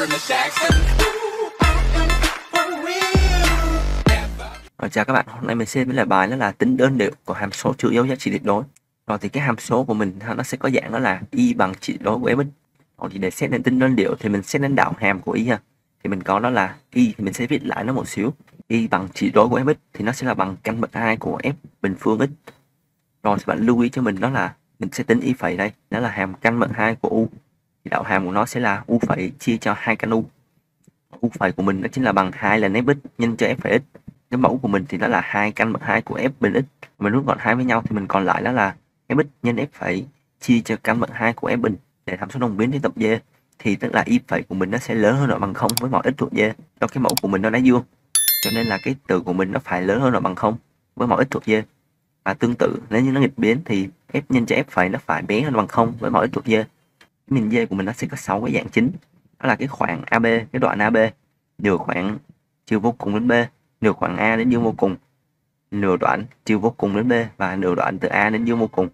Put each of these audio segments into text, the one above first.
Robert Jackson. Rồi chào các bạn, hôm nay mình sẽ với lại bài đó là tính đơn điệu của hàm số trừ dấu giá trị tuyệt đối. Rồi thì cái hàm số của mình nó sẽ có dạng đó là y bằng trị đối của fx. Rồi thì để xét đến tính đơn điệu thì mình xét đến đạo hàm của y ha. Thì mình có đó là y thì mình sẽ viết lại nó một xíu. Y bằng trị đối của fx thì nó sẽ là bằng căn bậc 2 của f bình phương x. Rồi thì bạn lưu ý cho mình đó là mình sẽ tính y phẩy đây, đó là hàm căn bậc 2 của u. Đạo hàm của nó sẽ là u phẩy chia cho hai căn u. U phẩy của mình đó chính là bằng hai lần f x nhân cho f phẩy x. Cái mẫu của mình thì nó là hai căn bậc hai của f bình x. Mình rút gọn hai với nhau thì mình còn lại đó là f x nhân f phẩy chia cho căn bậc hai của f bình để tham số đồng biến trên tập d thì tức là y phẩy của mình nó sẽ lớn hơn hoặc bằng không với mọi x thuộc d do cái mẫu của mình nó đã vuông, cho nên là cái từ của mình nó phải lớn hơn hoặc bằng không với mọi x thuộc d và tương tự, nếu như nó nghịch biến thì f nhân cho f phẩy nó phải bé hơn bằng không với mọi x thuộc d mình dây của mình nó sẽ có 6 cái dạng chính. Đó là cái khoảng AB cái đoạn AB nửa khoảng chiều vô cùng đến B, nửa khoảng A đến dương vô cùng, nửa đoạn chiều vô cùng đến B và nửa đoạn từ A đến dương vô cùng.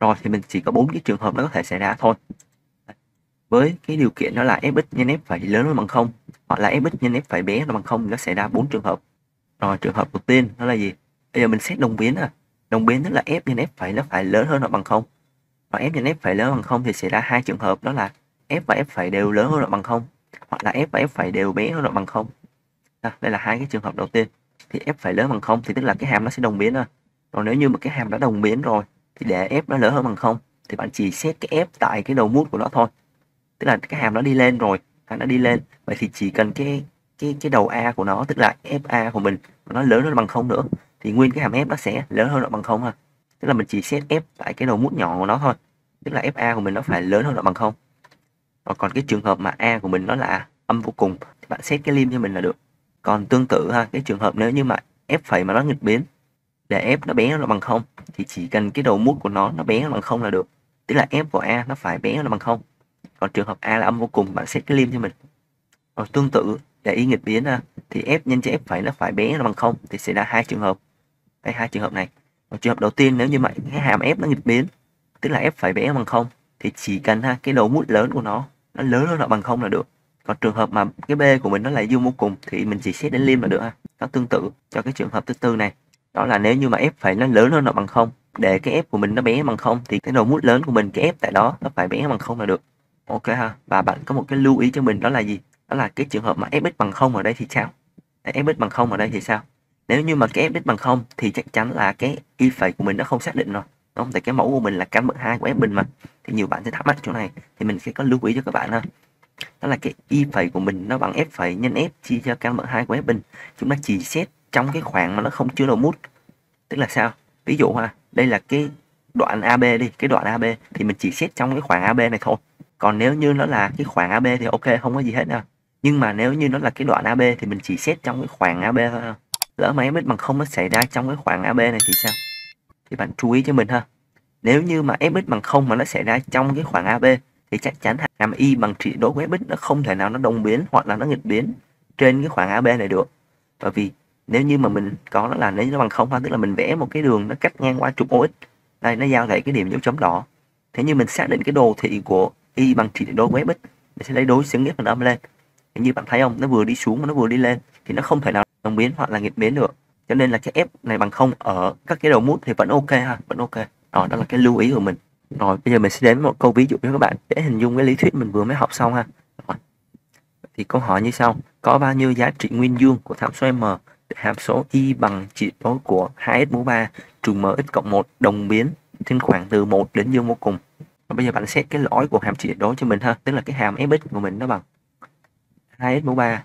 Rồi thì mình chỉ có bốn cái trường hợp nó có thể xảy ra thôi. Với cái điều kiện đó là fx nhân f phải lớn hơn bằng không, hoặc là fx nhân f phải bé hơn bằng không, nó xảy ra bốn trường hợp. Rồi trường hợp đầu tiên đó là gì? Bây giờ mình xét đồng biến à. Đồng biến tức là f nhân f phải, nó phải lớn hơn hoặc bằng không và f nhân f phải lớn bằng không thì xảy ra hai trường hợp đó là f và f phải đều lớn hơn hoặc bằng không hoặc là f và f phải đều bé hơn hoặc bằng không. À, đây là hai cái trường hợp đầu tiên. Thì f phải lớn bằng không thì tức là cái hàm nó sẽ đồng biến rồi còn nếu như mà cái hàm đã đồng biến rồi thì để f nó lớn hơn bằng không thì bạn chỉ xét cái f tại cái đầu mút của nó thôi. Tức là cái hàm nó đi lên rồi nó đi lên. Vậy thì chỉ cần cái cái cái đầu a của nó tức là fa của mình nó lớn hơn bằng không nữa thì nguyên cái hàm f nó sẽ lớn hơn bằng không ha tức là mình chỉ xét f tại cái đầu mút nhỏ của nó thôi. Tức là fa của mình nó phải lớn hơn hoặc bằng không. Và còn cái trường hợp mà a của mình nó là âm vô cùng, thì bạn xét cái lim cho mình là được. Còn tương tự ha, cái trường hợp nếu như mà f phẩy mà nó nghịch biến, để f nó bé nó bằng không, thì chỉ cần cái đầu mút của nó nó bé nó bằng không là được. Tức là f của a nó phải bé nó bằng không. Còn trường hợp a là âm vô cùng, bạn xét cái lim cho mình. Rồi tương tự, để y nghịch biến ha, thì f nhân cho f phẩy nó phải bé nó bằng không, thì sẽ ra hai trường hợp. Đây hai trường hợp này ở trường hợp đầu tiên nếu như mà cái hàm f nó nghịch biến, tức là f phải bé bằng không, thì chỉ cần ha, cái đầu mút lớn của nó nó lớn hơn hoặc bằng không là được. Còn trường hợp mà cái b của mình nó là dương vô cùng thì mình chỉ xét đến lim là được ha, nó tương tự cho cái trường hợp thứ tư này. Đó là nếu như mà f phải nó lớn hơn hoặc bằng không, để cái f của mình nó bé bằng không thì cái đầu mút lớn của mình, cái f tại đó nó phải bé bằng không là được. Ok ha, và bạn có một cái lưu ý cho mình đó là gì? Đó là cái trường hợp mà fx bằng không ở đây thì sao? Fx bằng không ở đây thì sao? Nếu như mà cái fx bằng không thì chắc chắn là cái y phẩy của mình nó không xác định rồi, đúng không? Tại cái mẫu của mình là căn bậc hai của f bình mà. Thì nhiều bạn sẽ thắc mắc chỗ này, thì mình sẽ có lưu ý cho các bạn ha đó là cái y phẩy của mình nó bằng f phẩy nhân f chia cho căn bậc hai của f bình. Chúng ta chỉ xét trong cái khoảng mà nó không chứa đầu mút. Tức là sao? Ví dụ ha, đây là cái đoạn AB đi, cái đoạn AB thì mình chỉ xét trong cái khoảng AB này thôi. Còn nếu như nó là cái khoảng AB thì ok, không có gì hết đâu nhưng mà nếu như nó là cái đoạn AB thì mình chỉ xét trong cái khoảng AB thôi lỡ mà fx bằng không nó xảy ra trong cái khoảng AB này thì sao? Thì bạn chú ý cho mình ha. Nếu như mà fx bằng không mà nó xảy ra trong cái khoảng AB thì chắc chắn hàm y bằng trị đối của fx nó không thể nào nó đồng biến hoặc là nó nghịch biến trên cái khoảng AB này được. Bởi vì nếu như mà mình có nó là nếu nó bằng không tức là mình vẽ một cái đường nó cắt ngang qua trục OX đây, nó giao lại cái điểm dấu chấm đỏ. Thế như mình xác định cái đồ thị của y bằng trị đối của fx mình sẽ lấy đối xứng f phần âm lên. Như bạn thấy không? Nó vừa đi xuống mà nó vừa đi lên thì nó không thể nào đồng biến hoặc là nghịch biến được. Cho nên là cái f này bằng không ở các cái đầu mút thì vẫn ok ha, vẫn ok. Đó đó là cái lưu ý của mình. Rồi, bây giờ mình sẽ đến một câu ví dụ cho các bạn để hình dung cái lý thuyết mình vừa mới học xong ha. Rồi. thì câu hỏi như sau. Có bao nhiêu giá trị nguyên dương của tham số m để hàm số y bằng trị số của 2x mũ 3 trừ mx cộng 1 đồng biến trên khoảng từ 1 đến dương vô cùng? Và bây giờ bạn xét cái lõi của hàm trị đối cho mình ha, tức là cái hàm fx của mình nó bằng 2x mũ 3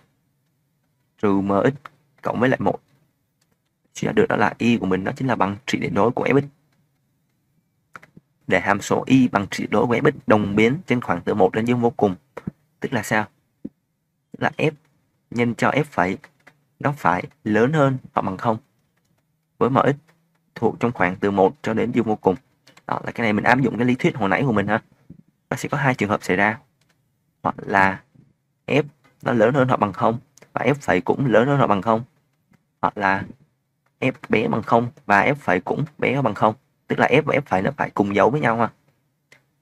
trừ mx cộng với lại một. Chỉ được đó là y của mình, đó chính là bằng trị đối của fx để hàm số y bằng trị đối của fx đồng biến trên khoảng từ 1 đến dương vô cùng. Tức là sao? Tức là f nhân cho f phẩy, nó phải lớn hơn hoặc bằng không với mx thuộc trong khoảng từ 1 cho đến dương vô cùng. Đó là cái này mình áp dụng cái lý thuyết hồi nãy của mình ha. Nó sẽ có hai trường hợp xảy ra. Hoặc là f nó lớn hơn hoặc bằng không và f phẩy cũng lớn hơn hoặc bằng không. Hoặc là f bé bằng không và f phẩy cũng bé bằng không. Tức là f và f phẩy nó phải cùng dấu với nhau ha.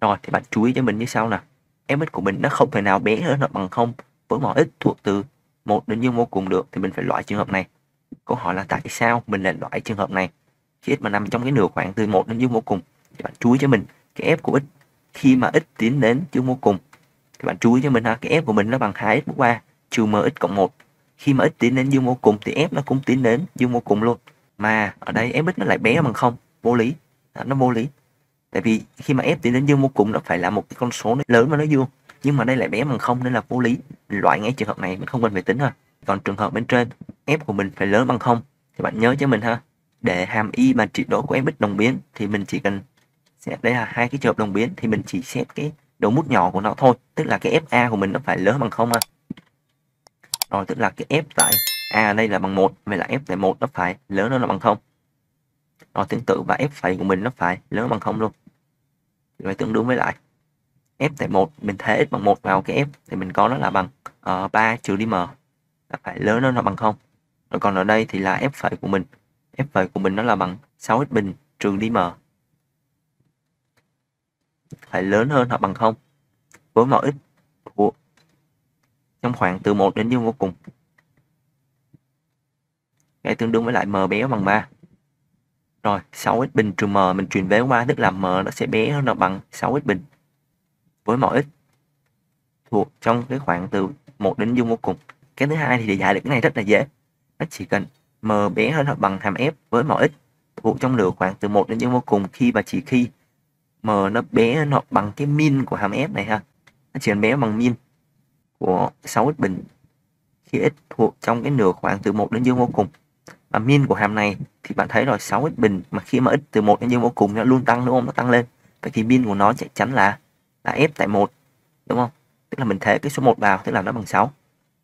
Rồi, thì bạn chú ý cho mình như sau nè. Fx của mình nó không thể nào bé hơn hoặc bằng không với mọi x thuộc từ một đến dương vô cùng được thì mình phải loại trường hợp này. Câu hỏi là tại sao mình lại loại trường hợp này? Khi x mà nằm trong cái nửa khoảng từ 1 đến dương vô cùng, thì bạn chú ý cho mình, cái f của x khi mà x tiến đến dương vô cùng, thì bạn chú ý cho mình ha. Cái f của mình nó bằng 2x mũ 3 trừ mx cộng 1 khi mà x tiến đến dương vô cùng thì f nó cũng tiến đến dương vô cùng luôn. Mà ở đây fx nó lại bé bằng không. Vô lý. Nó vô lý. Tại vì khi mà f tiến đến dương vô cùng, nó phải là một cái con số lớn mà nó dương. Nhưng mà đây lại bé bằng không nên là vô lý. Loại ngay trường hợp này mình không cần phải tính thôi. Còn trường hợp bên trên f của mình phải lớn bằng không. Thì bạn nhớ cho mình ha. Để hàm y mà trị độ của fx đồng biến thì mình chỉ cần xét. Đây là hai cái trường hợp đồng biến thì mình chỉ xét cái đầu mút nhỏ của nó thôi. Tức là cái fa của mình nó phải lớn bằng không ha rồi tức là cái f tại a đây là bằng một vậy là f tại một nó phải lớn hơn là bằng không. Rồi tương tự và f phẩy của mình nó phải lớn bằng không luôn. Vậy tương đương với lại f tại một mình thế x bằng một vào cái f thì mình có nó là bằng ờ, uh, 3 trừ đi m là phải lớn hơn là bằng không. Rồi còn ở đây thì là f phẩy của mình. F phẩy của mình nó là bằng 6x bình trừ đi m. Phải lớn hơn hoặc bằng không. Với mọi x của trong khoảng từ 1 đến dương vô cùng. Cái tương đương với lại m bé bằng 3 rồi 6x bình trừ m, mình truyền về qua, tức là m nó sẽ bé hơn nó bằng 6x bình. Với mọi x thuộc trong cái khoảng từ 1 đến dương vô cùng. Cái thứ hai thì để giải được cái này rất là dễ. Nó chỉ cần m bé hơn hoặc bằng hàm f với mọi x thuộc trong lửa khoảng từ 1 đến dương vô cùng. Khi và chỉ khi m nó bé hơn hoặc bằng cái min của hàm f này ha. Nó chỉ cần bé bằng min của 6x bình, khi x thuộc trong cái nửa khoảng từ 1 đến dương vô cùng. Và min của hàm này thì bạn thấy rồi 6x bình mà khi mà x từ 1 đến dương vô cùng nó luôn tăng đúng không? Nó tăng lên. Vậy thì min của nó chắc chắn là là f tại 1 đúng không? Tức là mình thế cái số 1 vào, tức là nó bằng 6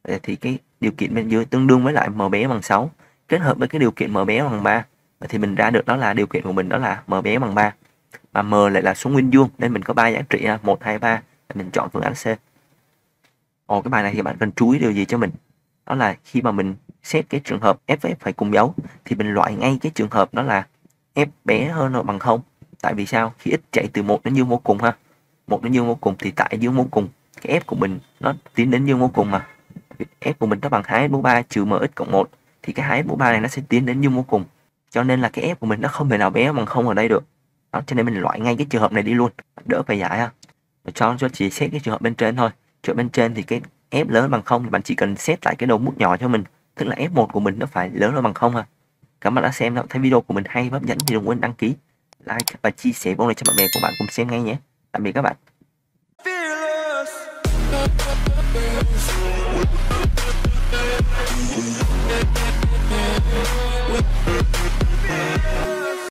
vậy thì cái điều kiện bên dưới tương đương với lại m bé bằng 6 kết hợp với cái điều kiện m bé bằng 3 vậy thì mình ra được đó là điều kiện của mình đó là m bé bằng 3 và m lại là số nguyên dương nên mình có ba giá trị 1 2 3 mình chọn phương án C. Ồ, cái bài này thì bạn cần chú ý điều gì cho mình? Đó là khi mà mình xét cái trường hợp f phải cùng dấu, thì mình loại ngay cái trường hợp đó là f bé hơn hoặc bằng không. Tại vì sao? Khi x chạy từ một đến dương vô cùng ha. Một đến dương vô cùng thì tại dương vô cùng, cái f của mình nó tiến đến dương vô cùng mà. F của mình nó bằng 2 mũ 3 trừ mx cộng 1 thì cái 2 mũ 3 này nó sẽ tiến đến dương vô cùng. Cho nên là cái f của mình nó không thể nào bé bằng không ở đây được. Đó, cho nên mình loại ngay cái trường hợp này đi luôn. Đỡ phải giải ha. Cho cho chỉ xét cái trường hợp bên trên thôi chỗ bên trên thì cái f lớn bằng không thì bạn chỉ cần set lại cái đầu mút nhỏ cho mình. Tức là f1 của mình nó phải lớn hơn bằng không ha cảm ơn đã xem, đã thấy video của mình hay và hấp dẫn thì đừng quên đăng ký, like và chia sẻ video này cho bạn bè của bạn cùng xem ngay nhé. Tạm biệt các bạn. Fearless.